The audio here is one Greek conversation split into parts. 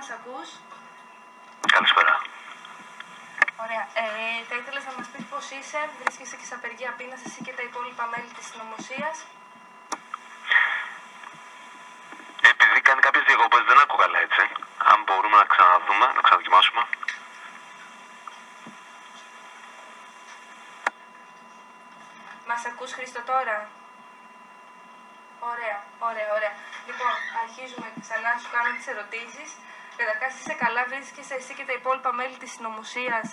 μας ακούς; Καλησπέρα. Ωραία. Ε, θα ήθελες να μας πεις πώς είσαι, βρίσκεσαι και σε απεργία πείνας εσύ και τα υπόλοιπα μέλη της συνωμοσίας; Επειδή κάνει κάποιες διακοπές δεν ακούω καλά έτσι. Αν μπορούμε να ξαναδούμε, να ξαναδοκιμάσουμε. Μας ακούς Χρήστο τώρα; Ωραία, ωραία, ωραία. Λοιπόν, αρχίζουμε ξανά, σου κάνω τις ερωτήσεις. Καταρχάς είσαι καλά, βρίσκεσαι εσύ και τα υπόλοιπα μέλη της συνωμοσίας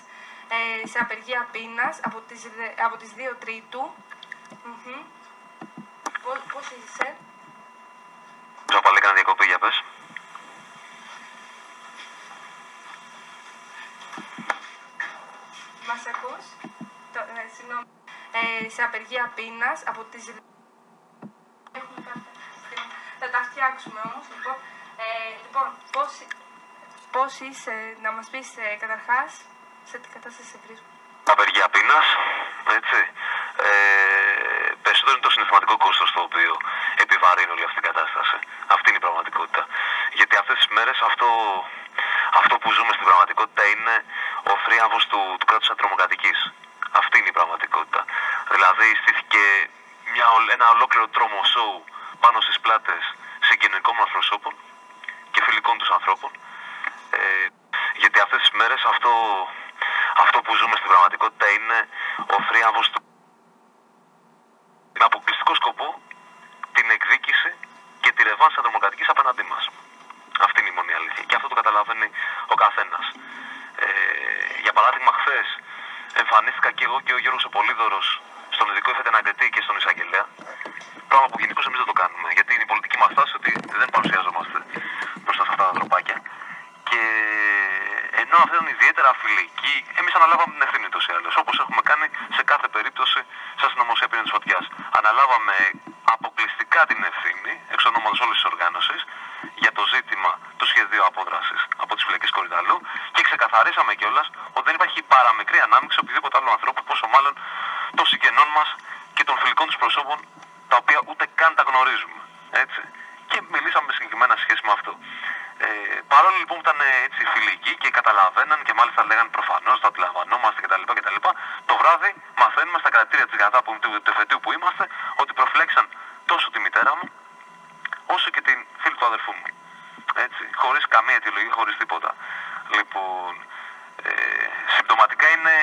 ε, σε απεργία πείνας από τις, δε- από τις 2 Τρίτου. Μμμ. Πώς, πώς είσαι; Ζω πάλι έκανα διακοπή για πες. Μας ακούς; Το, ε, συγγνώμη. Ε, σε απεργία πείνας από τις... Έχουμε κάποια συστήματα. Θα τα φτιάξουμε όμως. Λοιπόν, ε, λοιπόν πώς, πώς είσαι, να μας πεις ε, καταρχάς, σε τι κατάσταση σε βρίσκω. Απεργία πείνας, έτσι. Ε, περισσότερο είναι το συναισθηματικό κόστος το οποίο επιβαρύνει όλη αυτή την κατάσταση. Αυτή είναι η πραγματικότητα. Γιατί αυτές τις μέρες αυτό, αυτό που ζούμε στην πραγματικότητα είναι ο θρίαμβος του, του κράτους ατρομοκρατικής. Αυτή είναι η πραγματικότητα. Δηλαδή στήθηκε μια, ολ- ένα ολόκληρο τρόμο σοου πάνω στις πλάτες συγγενικών μας προσώπων και φιλικών τους ανθρώπων. Ε, γιατί αυτές τις μέρες αυτό, αυτό που ζούμε στην πραγματικότητα είναι ο θρίαμβος του με αποκλειστικό σκοπό την εκδίκηση και τη ρευάνση αντρομοκρατικής απέναντί μας. Αυτή είναι η μόνη αλήθεια και αυτό το καταλαβαίνει ο καθένας. Ε, για παράδειγμα, χθες εμφανίστηκα και εγώ και ο Γιώργος Οπολίδωρος στον ειδικό εφετενακτητή και στον εισαγγελέα. Πράγμα που γενικώς εμεί δεν το κάνουμε. Γιατί είναι η πολιτική μα τάση ότι δεν παρουσιαζόμαστε μπροστά σε αυτά τα τροπάκια. Και ενώ αυτή ήταν ιδιαίτερα φιλική, εμείς αναλάβαμε την ευθύνη τους ή άλλω. Όπως έχουμε κάνει σε κάθε περίπτωση σαν συνωμοσία πυρήνα της φωτιάς. Αναλάβαμε αποκλειστικά την ευθύνη, εξ ονόματος όλης της οργάνωσης, για το ζήτημα του σχεδίου απόδρασης από τις φυλακές Κορυδαλού και ξεκαθαρίσαμε κιόλας ότι δεν υπάρχει παραμικρή ανάμειξη οποιοδήποτε άλλο ανθρώπου, πόσο μάλλον των συγγενών μα και των φιλικών του προσώπων, τα οποία ούτε καν τα γνωρίζουμε. Έτσι. Και μιλήσαμε συγκεκριμένα σε σχέση με αυτό. Ε, παρόλο λοιπόν που ήταν ε, έτσι φιλικοί και καταλαβαίναν και μάλιστα λέγανε προφανώ, το αντιλαμβανόμαστε κτλ. κτλ. Το βράδυ μαθαίνουμε στα κρατήρια τη ΓΑΔΑ που, του, του εφετείου που είμαστε ότι προφλέξαν τόσο τη μητέρα μου όσο και την φίλη του αδερφού μου. Έτσι, χωρίς καμία αιτιολογία, χωρίς τίποτα. Λοιπόν, ε, συμπτωματικά είναι,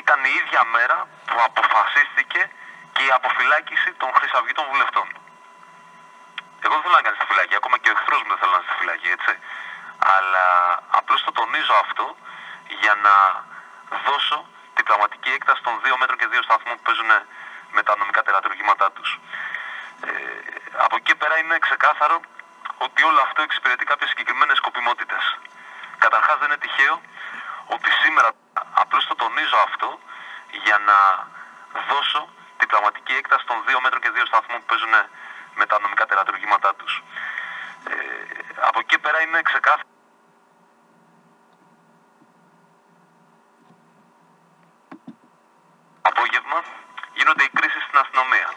ήταν η ίδια μέρα που αποφασίστηκε και η αποφυλάκηση των χρυσαυγήτων βουλευτών. Εγώ δεν θέλω να κάνει στη φυλακή, ακόμα και ο εχθρός μου δεν θέλω να είναι στη φυλακή, έτσι. Αλλά απλώς το τονίζω αυτό για να δώσω την πραγματική έκταση των δύο μέτρων και δύο σταθμών που παίζουν με τα νομικά τερατουργήματά τους. Ε, από εκεί και πέρα είναι ξεκάθαρο ότι όλο αυτό εξυπηρετεί κάποιες συγκεκριμένες σκοπιμότητες. Καταρχάς δεν είναι τυχαίο ότι σήμερα απλώς το τονίζω αυτό για να δώσω την πραγματική έκταση των δύο μέτρων και δύο σταθμών που παίζουν με τα νομικά τερατουργήματά τους. Ε, από εκεί και πέρα είναι ξεκάθαρο. Απόγευμα γίνονται οι κρίσει στην αστυνομία.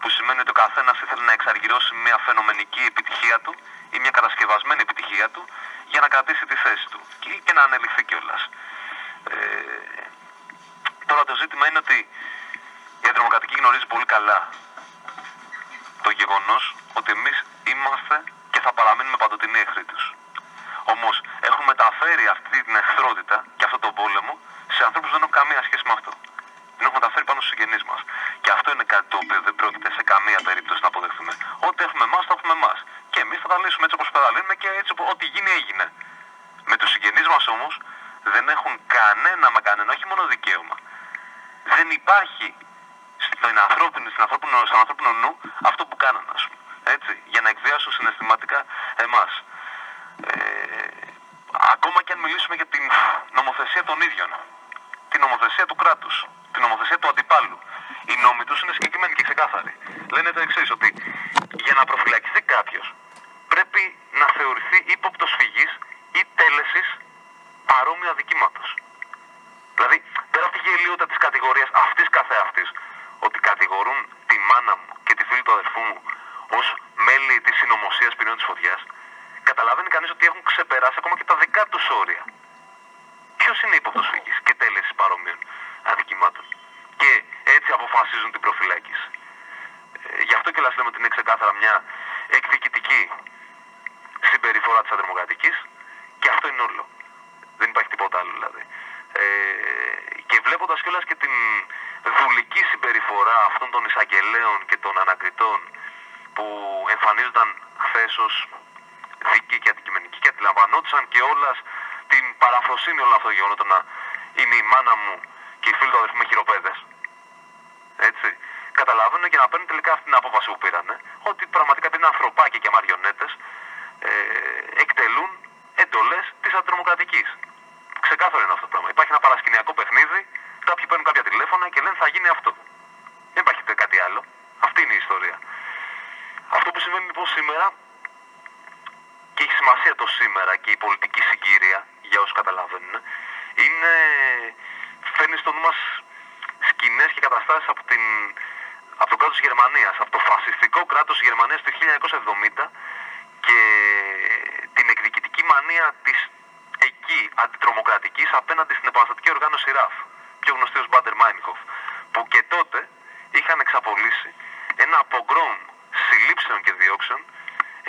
Που σημαίνει ότι ο καθένα ήθελε να εξαργυρώσει μια φαινομενική επιτυχία του ή μια κατασκευασμένη επιτυχία του για να κρατήσει τη θέση του και, και να ανελιχθεί κιόλα. Ε, τώρα το ζήτημα είναι ότι η αντιδημοκρατική γνωρίζει πολύ καλά το γεγονό ότι εμεί είμαστε και θα παραμείνουμε παντοτινοί εχθροί τους. Όμως έχουν μεταφέρει αυτή την εχθρότητα και αυτόν τον πόλεμο σε ανθρώπους που δεν έχουν καμία σχέση με αυτό. Την έχουν μεταφέρει πάνω στους συγγενείς μας. Και αυτό είναι κάτι το οποίο δεν πρόκειται σε καμία περίπτωση να αποδεχθούμε. Ό,τι έχουμε εμάς, το έχουμε εμάς. Και εμείς θα τα λύσουμε έτσι όπως θα τα λύνουμε και έτσι ό,τι γίνει έγινε. Με τους συγγενείς μας όμως δεν έχουν κανένα μα κανένα, όχι μόνο δικαίωμα. Δεν υπάρχει στην ανθρώπινη, στην ανθρώπινο, στον ανθρώπινο νου αυτό που κάνανε, ας πούμε. Έτσι, για να εκβιάσουν συναισθηματικά εμάς. Ε, ακόμα και αν μιλήσουμε για την νομοθεσία των ίδιων, την νομοθεσία του κράτους, την νομοθεσία του αντιπάλου, οι νόμοι τους είναι συγκεκριμένοι και ξεκάθαροι. Λένε το εξής ότι για να προφυλακιστεί κάποιος πρέπει να θεωρηθεί ύποπτο φυγής ή τέλεσης παρόμοιο αδικήματος. Δηλαδή, πέρα από τη γελιότητα τη κατηγορία αυτή καθεαυτή, ότι κατηγορούν τη μάνα μου και τη φίλη του αδερφού μου ω μέλη τη συνωμοσία πυρών τη φωτιά, καταλαβαίνει κανεί ότι έχουν ξεπεράσει ακόμα και τα δικά του όρια. Ποιο είναι ύποπτο φυγή και τέλεση παρομοίων αδικημάτων. Και έτσι αποφασίζουν την προφυλάκηση. Ε, γι' αυτό και λέμε ότι είναι ξεκάθαρα μια εκδικητική συμπεριφορά της αντρομοκρατική και αυτό είναι όλο. Δεν υπάρχει τίποτα άλλο δηλαδή. Ε, και βλέποντας κιόλας και την δουλική συμπεριφορά αυτών των εισαγγελέων και των ανακριτών που εμφανίζονταν χθες ως δίκαιοι και αντικειμενικοί και αντιλαμβανόντουσαν και όλας την παραφροσύνη όλων αυτών των γεγονότων να είναι η μάνα μου και η φίλη του αδερφού με χειροπέδες. Έτσι. Καταλαβαίνω και να παίρνουν τελικά αυτή την απόφαση που πήραν. Ότι πραγματικά είναι ανθρωπάκια και μαριονέτε ε, εκτελούν εντολέ τη αντιτρομοκρατική. Ξεκάθαρο είναι αυτό το πράγμα. Υπάρχει ένα παρασκηνιακό παιχνίδι, κάποιοι παίρνουν κάποια τηλέφωνα και λένε θα γίνει αυτό. Δεν υπάρχει κάτι άλλο. Αυτή είναι η ιστορία. Αυτό που συμβαίνει λοιπόν σήμερα και έχει σημασία το σήμερα και η πολιτική συγκύρια για όσους καταλαβαίνουν είναι φέρνει στο νου μας σκηνές και καταστάσεις από, την, από το κράτος της Γερμανίας, από το φασιστικό κράτος της Γερμανίας του 1970 και την εκδικητική μανία της εκεί αντιτρομοκρατικής απέναντι στην επαναστατική οργάνωση ΡΑΦ, πιο γνωστή ως Μπάντερ Μάινχοφ, που και τότε είχαν εξαπολύσει ένα απογκρόμ συλλήψεων και διώξεων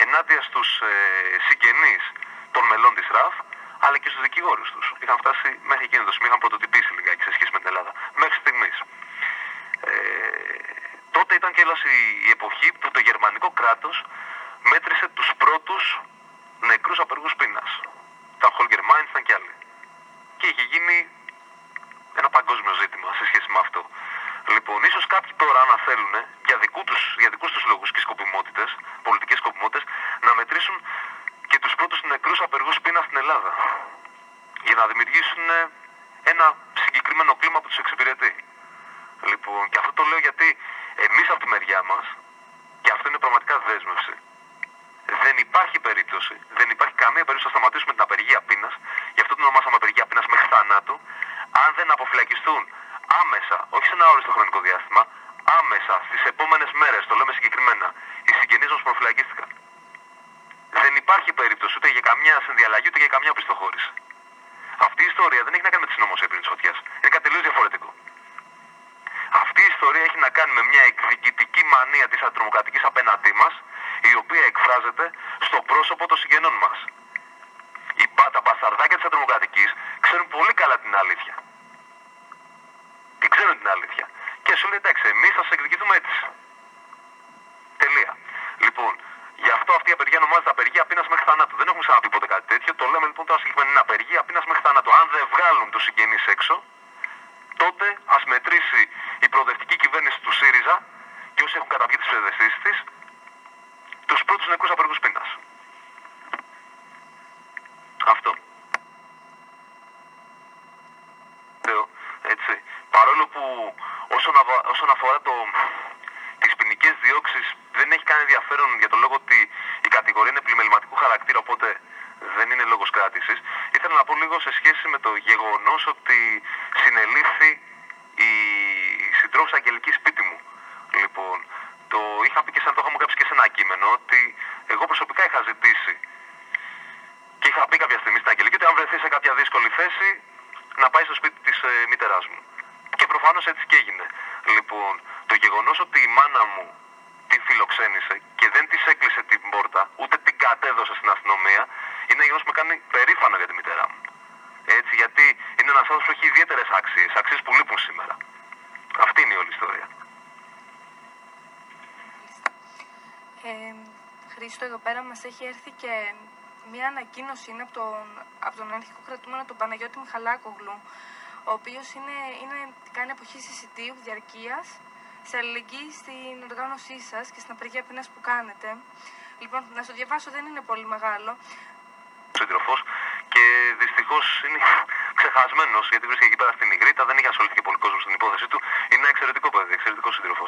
ενάντια στους ε, συγγενείς των μελών της ΡΑΦ αλλά και στους δικηγόρους τους. Είχαν φτάσει μέχρι εκείνο το σημείο, είχαν πρωτοτυπήσει λιγάκι σε σχέση με την Ελλάδα. Μέχρι στιγμής. Ε, τότε ήταν και η εποχή που το γερμανικό κράτος μέτρησε τους πρώτους νεκρούς απεργούς πείνας. Τα Χόλγκερ Μάιντ ήταν και άλλοι. Και είχε γίνει ένα παγκόσμιο ζήτημα σε σχέση με αυτό. Λοιπόν, ίσως κάποιοι τώρα να θέλουν για, δικού τους, για δικούς τους λόγους και σκοπιμότητες, πολιτικές σκοπιμότητες, να μετρήσουν και τους πρώτους νεκρούς απεργούς πείνα στην Ελλάδα για να δημιουργήσουν ένα συγκεκριμένο κλίμα που τους εξυπηρετεί. Λοιπόν, και αυτό το λέω γιατί εμείς από τη μεριά μας, και αυτό είναι πραγματικά δέσμευση, δεν υπάρχει περίπτωση, δεν υπάρχει καμία περίπτωση να σταματήσουμε την απεργία πείνας, γι' αυτό την ονομάσαμε απεργία πείνας μέχρι θανάτου, αν δεν αποφυλακιστούν άμεσα, όχι σε ένα όριστο χρονικό διάστημα, άμεσα στις επόμενες μέρες, το λέμε συγκεκριμένα, οι συγγενείς μας προφυλακίστηκαν δεν υπάρχει περίπτωση ούτε για καμιά συνδιαλλαγή ούτε για καμιά πιστοχώρηση. Αυτή η ιστορία δεν έχει να κάνει με τη συνωμοσία πριν της φωτιάς. Είναι κάτι τελείως διαφορετικό. Αυτή η ιστορία έχει να κάνει με μια εκδικητική μανία της αντιτρομοκρατική απέναντί μας, η οποία εκφράζεται στο πρόσωπο των συγγενών μας. Οι τα μπασταρδάκια της αντιτρομοκρατική ξέρουν πολύ καλά την αλήθεια. Την ξέρουν την αλήθεια. Και σου λέει εντάξει, εμεί θα σα εκδικηθούμε έτσι. Τελεία. Λοιπόν, Γι' αυτό αυτή η απεργία ονομάζεται απεργία πείνα μέχρι θανάτου. Δεν έχουμε ξαναπεί ποτέ κάτι τέτοιο. Το λέμε λοιπόν τώρα συγκεκριμένα είναι απεργία πείνα μέχρι θανάτου. Αν δεν βγάλουν του συγγενεί έξω, τότε ας μετρήσει η προοδευτική κυβέρνηση του ΣΥΡΙΖΑ και όσοι έχουν καταβγεί τις ψευδεστήσει της, τους πρώτους νεκρούς απεργούς πείνας. Αυτό. Έτσι. Παρόλο που όσον, όσον αφορά το, τις ποινικές διώξεις δεν έχει κανένα ενδιαφέρον για τον λόγο ότι η κατηγορία είναι πλημεληματικού χαρακτήρα, οπότε δεν είναι λόγος κράτησης. Ήθελα να πω λίγο σε σχέση με το γεγονός ότι συνελήφθη η συντρόφισσα Αγγελική σπίτι μου. Λοιπόν, το είχα πει και σαν το είχαμε γράψει και σε ένα κείμενο ότι εγώ προσωπικά είχα ζητήσει και είχα πει κάποια στιγμή στην Αγγελική ότι αν βρεθεί σε κάποια δύσκολη θέση να πάει στο σπίτι της ε, μητέρας μου. Και προφανώς έτσι και έγινε. Λοιπόν, το γεγονός ότι η μάνα μου την φιλοξένησε και δεν της έκλεισε την πόρτα, ούτε την κατέδωσε στην αστυνομία, είναι ένα γεγονός που με κάνει περήφανο για τη μητέρα μου. Έτσι, γιατί είναι ένας άνθρωπος που έχει ιδιαίτερες αξίες, αξίες που λείπουν σήμερα. Αυτή είναι η όλη ιστορία. Ε, Χρήστο, εδώ πέρα μας έχει έρθει και μια ανακοίνωση είναι από τον, από τον αρχικό κρατούμενο τον Παναγιώτη Μιχαλάκογλου, ο οποίος είναι, είναι, κάνει αποχή συσιτίου διαρκείας σε αλληλεγγύη στην οργάνωσή σας και στην απεργία πείνας που κάνετε. Λοιπόν, να στο διαβάσω δεν είναι πολύ μεγάλο. Σύντροφο και δυστυχώς είναι ξεχασμένος γιατί βρίσκεται εκεί πέρα στην Ιγρήτα, δεν είχε ασχοληθεί πολύ κόσμο στην υπόθεση του. Είναι ένα εξαιρετικό παιδί, εξαιρετικός σύντροφο.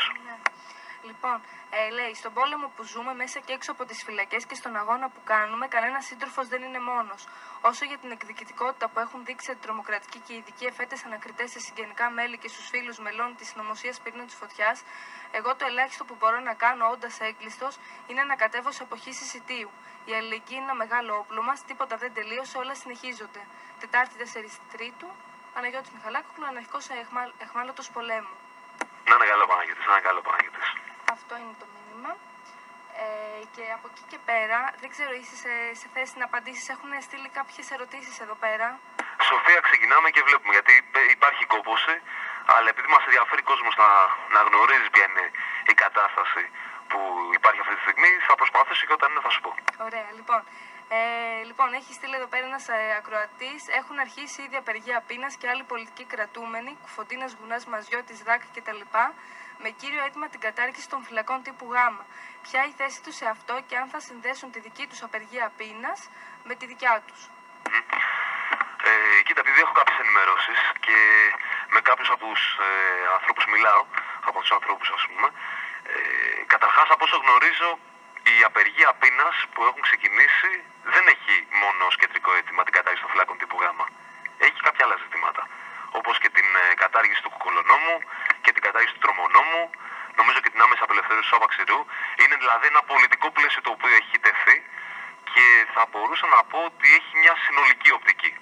Ναι. Λοιπόν, ε, λέει, στον πόλεμο που ζούμε μέσα και έξω από τις φυλακές και στον αγώνα που κάνουμε, κανένας σύντροφος δεν είναι μόνος. Όσο για την εκδικητικότητα που έχουν δείξει αντιτρομοκρατικοί και ειδικοί εφέτες ανακριτές σε συγγενικά μέλη και στους φίλους μελών της συνωμοσία πύρινων της φωτιάς, εγώ το ελάχιστο που μπορώ να κάνω όντας έγκλειστος είναι να κατέβω σε αποχή συσιτίου. Η αλληλεγγύη είναι ένα μεγάλο όπλο μας, τίποτα δεν τελείωσε, όλα συνεχίζονται. Τετάρτη 4 Τρίτου, Παναγιώτης Μιχαλάκοκλου, αναρχικός εχμάλωτο πολέμου. Να είναι καλό Παναγιώτης, να είναι καλό Παναγιώτης. Αυτό είναι το μήνυμα. Ε, και από εκεί και πέρα, δεν ξέρω, είσαι σε, σε θέση να απαντήσεις, έχουν στείλει κάποιες ερωτήσεις εδώ πέρα. Σοφία, ξεκινάμε και βλέπουμε γιατί υπάρχει κόπωση, αλλά επειδή μας ενδιαφέρει ο κόσμος να, να γνωρίζεις ποια είναι η κατάσταση που υπάρχει αυτή τη στιγμή, θα προσπαθήσω και όταν είναι θα σου πω. Ωραία, λοιπόν. Ε, λοιπόν, έχει στείλει εδώ πέρα ένας ε, ακροατής. Έχουν αρχίσει ήδη απεργία πείνας και άλλοι πολιτικοί κρατούμενοι, Κουφοντίνα, Γουνάς, Μαζιώτης, Δάκ κτλ. Με κύριο αίτημα την κατάργηση των φυλακών τύπου Γ. Ποια η θέση τους σε αυτό και αν θα συνδέσουν τη δική τους απεργία πείνα με τη δικιά τους. Ε, κοίτα, επειδή έχω κάποιες ενημερώσεις και με κάποιους από τους ε, ανθρώπους μιλάω, από τους ανθρώπους ας πούμε, ε, καταρχάς από όσο γνωρίζω, η απεργία πείνα που έχουν ξεκινήσει δεν έχει μόνο ως κεντρικό αίτημα την κατάργηση των φυλάκων τύπου Γ. Έχει κάποια άλλα ζητήματα. Όπως και την ε, κατάργηση του κουκολονόμου και την κατάργηση του τρομονόμου, νομίζω και την άμεση απελευθέρωση του Σάβα Είναι δηλαδή ένα πολιτικό πλαίσιο το οποίο έχει τεθεί και θα μπορούσα να πω ότι έχει μια συνολική οπτική.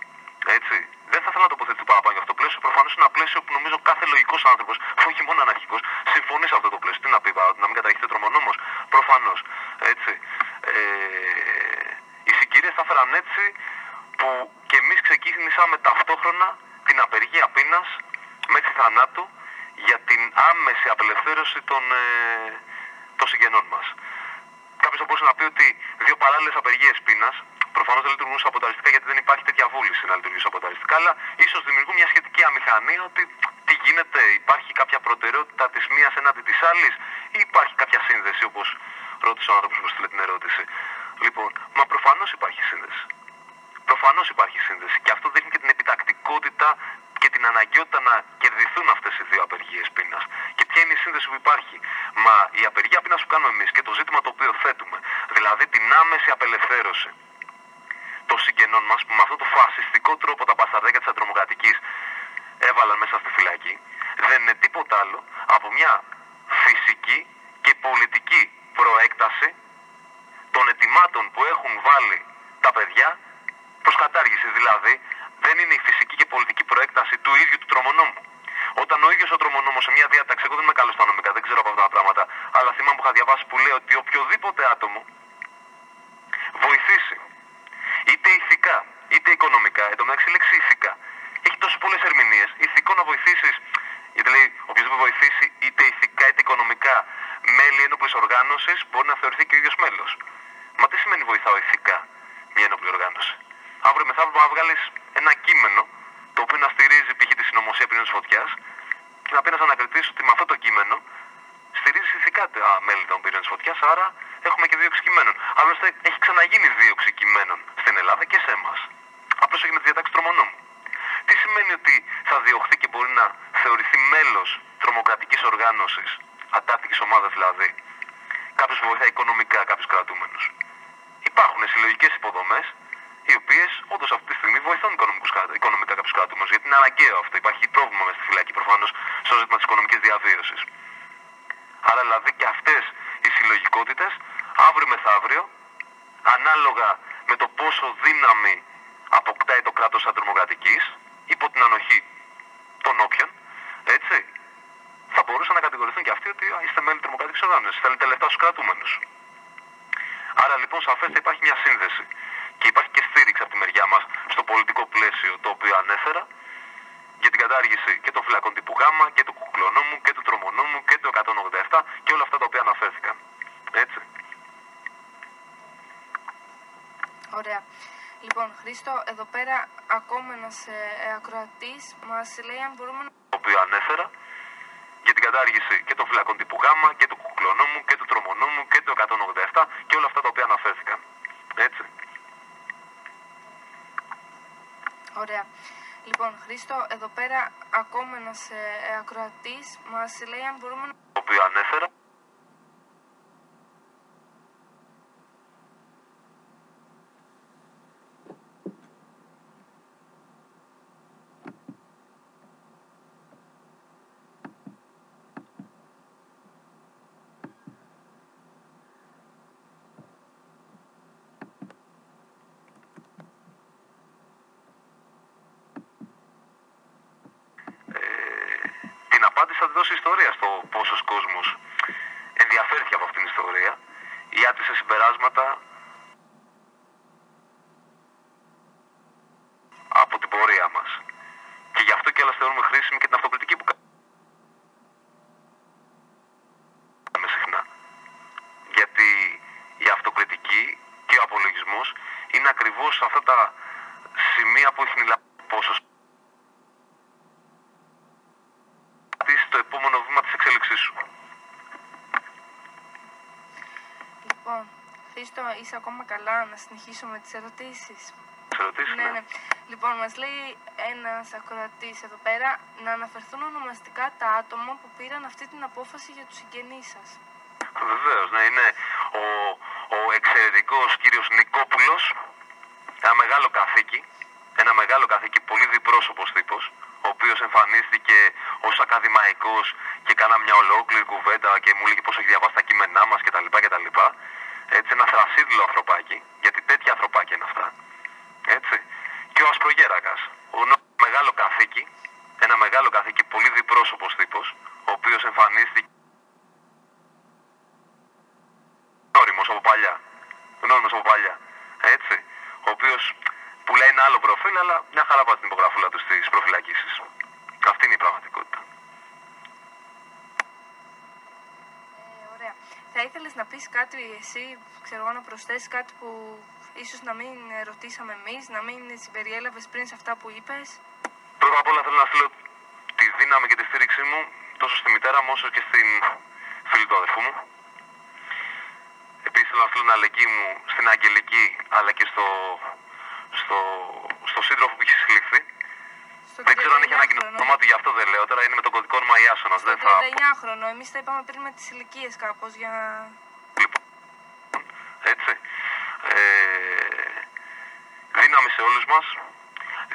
Έτσι. Δεν θα ήθελα να τοποθετήσω παραπάνω για αυτό το πλαίσιο. Προφανώς είναι ένα πλαίσιο που νομίζω κάθε λογικός άνθρωπος, όχι μόνο αναρχικός, συμφωνεί σε αυτό το πλαίσιο. Τι να πει, να μην καταργηθεί ο τρομονόμος. Προφανώς. Έτσι. Ε, οι συγκυρίες θα έφεραν έτσι που και εμείς ξεκίνησαμε ταυτόχρονα την απεργία πείνας μέχρι θανάτου για την άμεση απελευθέρωση των, ε, των συγγενών μας. Κάποιος θα μπορούσε να πει ότι δύο παράλληλες απεργίες πείνας προφανώς δεν λειτουργούν σαμποταριστικά γιατί δεν υπάρχει τέτοια βούληση να λειτουργήσει σαμποταριστικά, αλλά ίσως δημιουργούν μια σχετική αμηχανία ότι τι γίνεται, υπάρχει κάποια προτεραιότητα της μίας έναντι της άλλης ή υπάρχει κάποια σύνδεση όπως ρώτησε ο άνθρωπο που στείλε την ερώτηση. Λοιπόν, μα προφανώς υπάρχει σύνδεση. Προφανώς υπάρχει σύνδεση και αυτό δείχνει και την επιτακτικότητα και την αναγκαιότητα να κερδιθούν αυτές οι δύο απεργίες πείνας. Και ποια είναι η σύνδεση που υπάρχει. Μα η απεργία πείνας που κάνουμε εμείς και το ζήτημα το οποίο θέτουμε, δηλαδή την άμεση απελευθέρωση των συγγενών μας που με αυτό το φασιστικό τρόπο τα μπασταρδάκια της αντρομοκρατική έβαλαν μέσα στη φυλακή, δεν είναι τίποτα άλλο από μια φυσική και πολιτική προέκταση των ετοιμάτων που έχουν βάλει τα παιδιά προς κατάργηση. Δηλαδή, δεν είναι η φυσική και πολιτική προέκταση του ίδιου του τρομονόμου. Όταν ο ίδιο ο τρομονόμο σε μια διάταξη, εγώ δεν είμαι καλός στα νομικά, δεν ξέρω από αυτά τα πράγματα, αλλά θυμάμαι που είχα διαβάσει που λέει ότι οποιοδήποτε άτομο βοηθήσει είτε ηθικά είτε οικονομικά, εν τω μεταξύ η λέξη ηθικά έχει τόσε πολλέ ερμηνείε. Ηθικό να βοηθήσει, γιατί λέει οποιοδήποτε βοηθήσει είτε ηθικά είτε οικονομικά μέλη ένοπλη οργάνωση μπορεί να θεωρηθεί και ο ίδιο μέλο. Μα τι σημαίνει βοηθάω ηθικά μια ένοπλη οργάνωση. Αύριο μεθαύριο να βγάλει ένα κείμενο το οποίο να στηρίζει π.χ. τη συνωμοσία πυρήνων φωτιά και να πει να ανακριτήσει ότι με αυτό το κείμενο στηρίζει ηθικά τα μέλη των πυρήνων φωτιά, άρα έχουμε και δίωξη κειμένων. Άλλωστε έχει ξαναγίνει δίωξη κειμένων στην Ελλάδα και σε εμάς. Απλώς έγινε τη διατάξη τρομονόμου. Τι σημαίνει ότι θα διωχθεί και μπορεί να θεωρηθεί μέλος τρομοκρατικής οργάνωσης, αντάρτικη ομάδας δηλαδή, κάποιος που βοηθάει οικονομικά κάποιου κρατούμενου. Υπάρχουν συλλογικέ υποδομέ οι οποίε όντω αυτή τη στιγμή βοηθούν οικονομικά κάποιου κρατούμενου. Γιατί είναι αναγκαίο αυτό. Υπάρχει πρόβλημα με στη φυλακή προφανώ στο ζήτημα τη οικονομική διαβίωση. Άρα δηλαδή και αυτέ οι συλλογικότητε αύριο μεθαύριο, ανάλογα με το πόσο δύναμη αποκτάει το κράτος αντρομοκρατικής, υπό την ανοχή των όποιων, έτσι, θα μπορούσαν να κατηγορηθούν και αυτοί ότι είστε μέλη τρομοκρατικής οργάνωσης, θέλετε λεφτά στους κρατούμενους. Άρα λοιπόν σαφέστατα υπάρχει μια σύνδεση και υπάρχει και στήριξη από τη μεριά μας στο πολιτικό πλαίσιο το οποίο ανέφερα για την κατάργηση και των φυλακών τύπου Γ και του κουκλονόμου και του τρομονόμου και του 187 και όλα αυτά τα οποία αναφέρθηκαν. Έτσι. Ωραία. Λοιπόν, Χρήστο, εδώ πέρα ακόμα ένας ε, ακροατής μας λέει αν μπορούμε να. Το οποίο ανέφερα για την κατάργηση και των φυλακών τύπου Γ και του κουκλονόμου και του τρομονόμου και του 187 και όλα αυτά τα οποία αναφέρθηκαν. Έτσι. Ωραία. Λοιπόν, Χρήστο, εδώ πέρα ακόμα ένας ε, ακροατής μας λέει αν μπορούμε να. Το οποίο ανέφερα δώσει ιστορία στο πόσος κόσμος ενδιαφέρθηκε από αυτήν την ιστορία ή άτισε συμπεράσματα από την πορεία μας. Και γι' αυτό και άλλα θεωρούμε χρήσιμη και την αυτοκριτική που κάνουμε συχνά. Γιατί η αυτοκριτική και ο απολογισμός είναι ακριβώς αυτά τα σημεία που έχει μιλάει πόσο το επόμενο βήμα της εξέλιξής σου. Λοιπόν, Χρήστο, είσαι ακόμα καλά να συνεχίσω με τις ερωτήσεις. Τις ερωτήσεις, Ναι, ναι. Λοιπόν, μας λέει ένας ακροατής εδώ πέρα να αναφερθούν ονομαστικά τα άτομα που πήραν αυτή την απόφαση για τους συγγενείς σας. Βεβαίως, ναι, είναι ο, ο εξαιρετικός κύριος Νικόπουλος, ένα μεγάλο καθήκη, ένα μεγάλο καθήκη, πολύ διπρόσωπος τύπος, ο οποίος εμφανίστηκε ως ακαδημαϊκός και κάνα μια ολόκληρη κουβέντα και μου λέγει πώς έχει διαβάσει τα κείμενά μας κτλ. κτλ. Έτσι, ένα θρασίδηλο ανθρωπάκι, γιατί τέτοια ανθρωπάκια είναι αυτά. Έτσι. Και ο Ασπρογέρακας, ο νο- μεγάλο καθήκη, ένα μεγάλο καθήκη, πολύ διπρόσωπος τύπος, ο οποίος εμφανίστηκε γνώριμος από παλιά. Γνώριμος από παλιά. Έτσι. Ο οποίος πουλάει ένα άλλο προφίλ, αλλά μια χαρά πάει την υπογραφούλα του στις προφυλακίσεις. Αυτή είναι η πραγματικότητα. Ε, ωραία. Θα ήθελες να πεις κάτι εσύ, ξέρω εγώ, να προσθέσεις κάτι που ίσως να μην ρωτήσαμε εμείς, να μην συμπεριέλαβες πριν σε αυτά που είπες; Πρώτα απ' όλα θέλω να στείλω τη δύναμη και τη στήριξή μου τόσο στη μητέρα μου όσο και στην φίλη του αδερφού μου. Επίσης θέλω να στείλω την αλληλεγγύη μου στην Αγγελική αλλά και στο, στο, στο σύντροφο που έχει συλληφθεί. Στο Δεν ξέρω αν έχει ανακοινώσει το 39χρονο. όνομα του, γι' αυτό δεν λέω. Τώρα είναι με τον κωδικό όνομα Ιάσονας. Στο Δεν θα 39χρονο. Εμείς τα είπαμε πριν με τις ηλικίες κάπως για... Λοιπόν, έτσι. Ε, δύναμη σε όλους μας,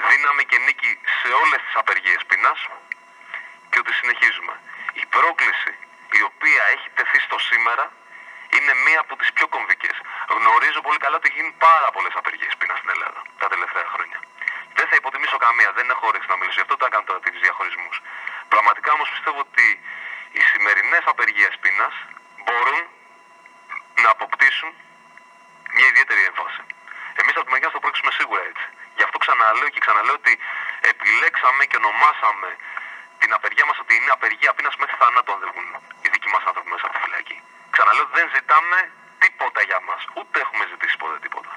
δύναμη και νίκη σε όλες τις απεργίες πείνας και ότι συνεχίζουμε. Η πρόκληση η οποία έχει τεθεί στο σήμερα είναι μία από τις πιο κομβικές. Γνωρίζω πολύ καλά ότι γίνουν πάρα πολλές απεργίες πείνας στην Ελλάδα τα τελευταία χρόνια. Δεν θα υποτιμήσω καμία, δεν έχω όρεξη να μιλήσω. Γι' αυτό τα κάνω τώρα τις διαχωρισμούς. Πραγματικά όμως πιστεύω ότι οι σημερινές απεργίες πείνας μπορούν να αποκτήσουν μια ιδιαίτερη έμφαση. Εμεί από τη μεριά θα το πρόκειψουμε σίγουρα έτσι. Γι' αυτό ξαναλέω και ξαναλέω ότι επιλέξαμε και ονομάσαμε την απεργία μας ότι είναι απεργία πείνα μέχρι θανάτου αν δεν βγουν οι δικοί μας άνθρωποι μέσα από τη φυλακή. Ξαναλέω δεν ζητάμε τίποτα για μας. Ούτε έχουμε ζητήσει ποτέ τίποτα.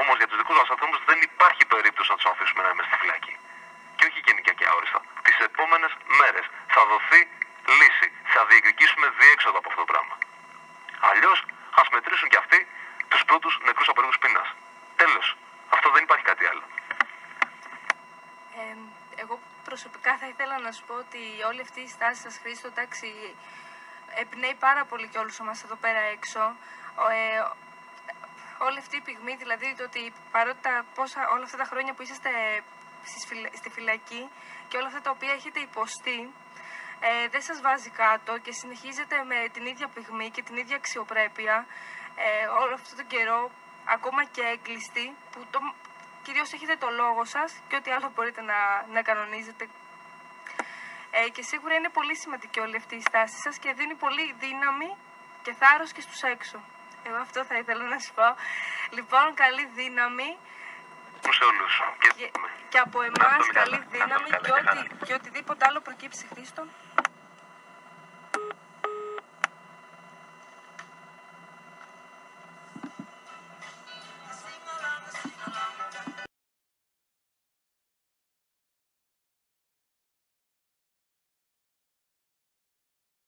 Όμως για τους δικούς μας ανθρώπους δεν υπάρχει περίπτωση να τους αφήσουμε να είναι μέσα στη φυλακή. Και όχι γενικά και αόριστα. Τι επόμενε μέρε θα δοθεί λύση. Θα διεκδικήσουμε διέξοδο από αυτό το πράγμα. Αλλιώ α μετρήσουν κι αυτοί του πρώτου νεκρού απεργού πείνα. Τέλο. Αυτό δεν υπάρχει κάτι άλλο. Ε, εγώ προσωπικά θα ήθελα να σου πω ότι όλη αυτή η στάση σας Χρήστο, εντάξει, εμπνέει πάρα πολύ και όλους εμάς εδώ πέρα έξω. Ο, ε, όλη αυτή η πυγμή, δηλαδή το ότι παρότι τα, πόσα, όλα αυτά τα χρόνια που είσαστε στις φυλα- στη φυλακή και όλα αυτά τα οποία έχετε υποστεί, ε, δεν σας βάζει κάτω και συνεχίζετε με την ίδια πυγμή και την ίδια αξιοπρέπεια ε, όλο αυτό τον καιρό, ακόμα και έγκλειστοι, που το, κυρίως έχετε το λόγο σας και ό,τι άλλο μπορείτε να, να κανονίζετε. Ε, και σίγουρα είναι πολύ σημαντική όλη αυτή η στάση σας και δίνει πολύ δύναμη και θάρρος και στους έξω. Εγώ αυτό θα ήθελα να σου πω. Λοιπόν, καλή δύναμη Σε όλους. Και... και, και από εμάς Να είστε καλή καλά, να είστε δύναμη καλά, και, και ό,τι, χαρά. και οτιδήποτε άλλο προκύψει Χρήστο.